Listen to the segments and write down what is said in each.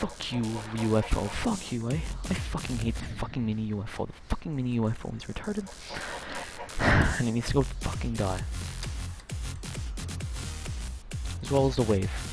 Fuck you, UFO. Fuck you, eh? I fucking hate the fucking mini UFO. The fucking mini UFO is retarded. and it needs to go fucking die. As well as the wave.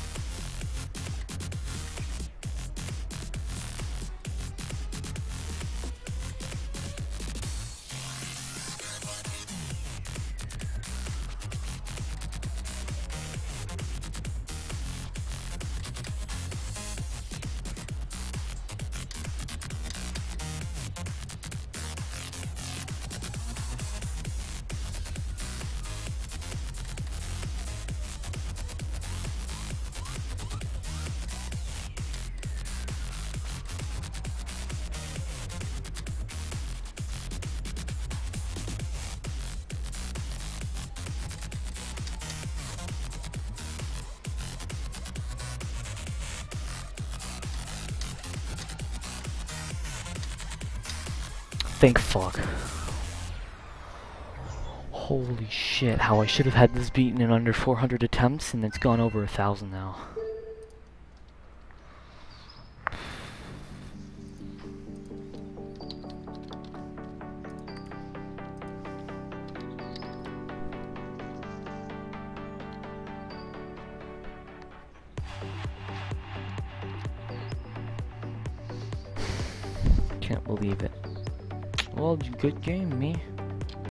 Thank fuck. Holy shit, how I should have had this beaten in under 400 attempts and it's gone over a thousand now. Can't believe it. Well, good game, me.